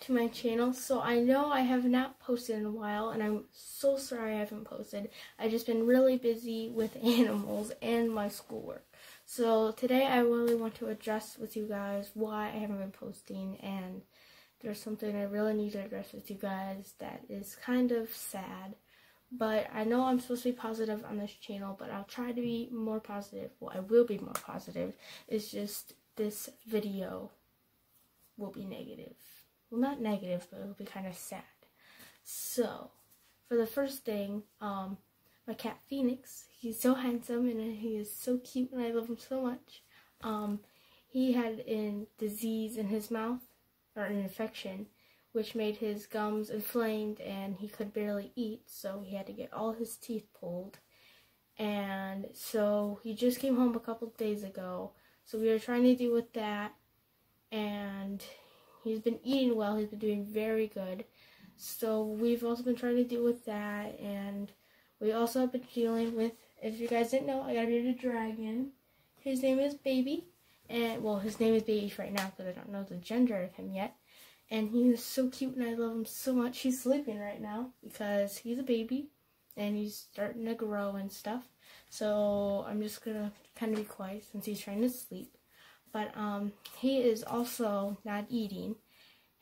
to my channel. So I know I have not posted in a while and I'm so sorry I haven't posted. I've just been really busy with animals and my schoolwork. So today I really want to address with you guys why I haven't been posting and there's something I really need to address with you guys that is kind of sad. But I know I'm supposed to be positive on this channel, but I'll try to be more positive. Well, I will be more positive. It's just this video will be negative. Well, not negative, but it'll be kind of sad. So, for the first thing, um, my cat Phoenix, he's so handsome and he is so cute and I love him so much. Um, he had a disease in his mouth, or an infection, which made his gums inflamed and he could barely eat, so he had to get all his teeth pulled. And so he just came home a couple days ago, so we were trying to deal with that and he's been eating well. He's been doing very good. So we've also been trying to deal with that, and we also have been dealing with. If you guys didn't know, I got a bearded dragon. His name is Baby, and well, his name is Baby right now because I don't know the gender of him yet. And he is so cute, and I love him so much. He's sleeping right now because he's a baby, and he's starting to grow and stuff. So I'm just gonna kind of be quiet since he's trying to sleep but um, he is also not eating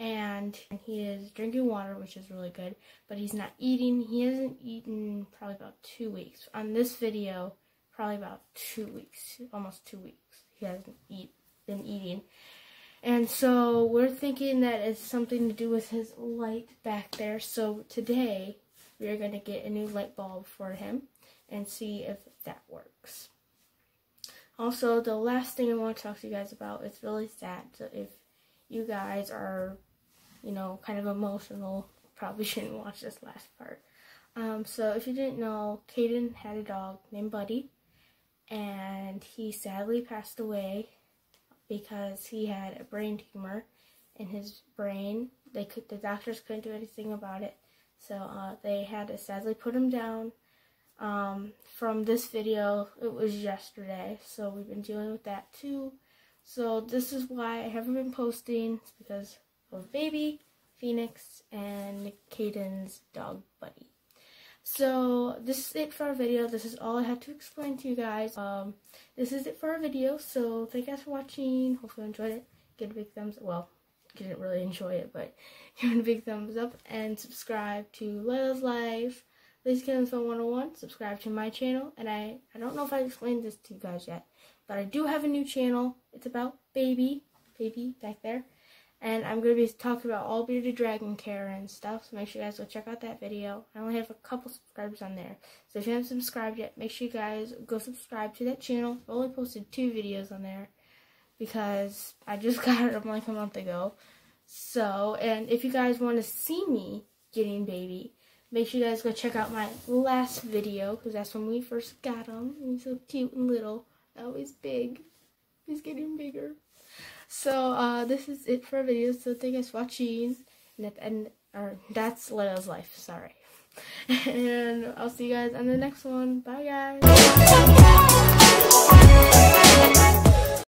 and he is drinking water which is really good but he's not eating. He hasn't eaten probably about two weeks. On this video probably about two weeks almost two weeks he hasn't eat, been eating. And so we're thinking that it's something to do with his light back there. So today we are going to get a new light bulb for him and see if that works also, the last thing I want to talk to you guys about, it's really sad. So if you guys are, you know, kind of emotional, probably shouldn't watch this last part. Um, so if you didn't know, Caden had a dog named Buddy, and he sadly passed away because he had a brain tumor in his brain. They could, the doctors couldn't do anything about it, so uh, they had to sadly put him down um, from this video. It was yesterday, so we've been dealing with that too. So this is why I haven't been posting. It's because of Baby, Phoenix, and Caden's dog Buddy. So this is it for our video. This is all I had to explain to you guys. Um, this is it for our video. So thank you guys for watching. Hopefully you enjoyed it. Give it a big thumbs. up. Well, you didn't really enjoy it, but give it a big thumbs up and subscribe to Layla's Life. Please get Info 101, subscribe to my channel, and I, I don't know if I explained this to you guys yet, but I do have a new channel. It's about baby, baby back there, and I'm going to be talking about all bearded dragon care and stuff, so make sure you guys go check out that video. I only have a couple subscribers on there, so if you haven't subscribed yet, make sure you guys go subscribe to that channel. I only posted two videos on there, because I just got it like a month ago. So, and if you guys want to see me getting baby, Make sure you guys go check out my last video, because that's when we first got him. He's so cute and little. Now he's big. He's getting bigger. So, uh, this is it for our video. So, thank you guys for watching. And, or, that's Leo's life. Sorry. and I'll see you guys on the next one. Bye, guys.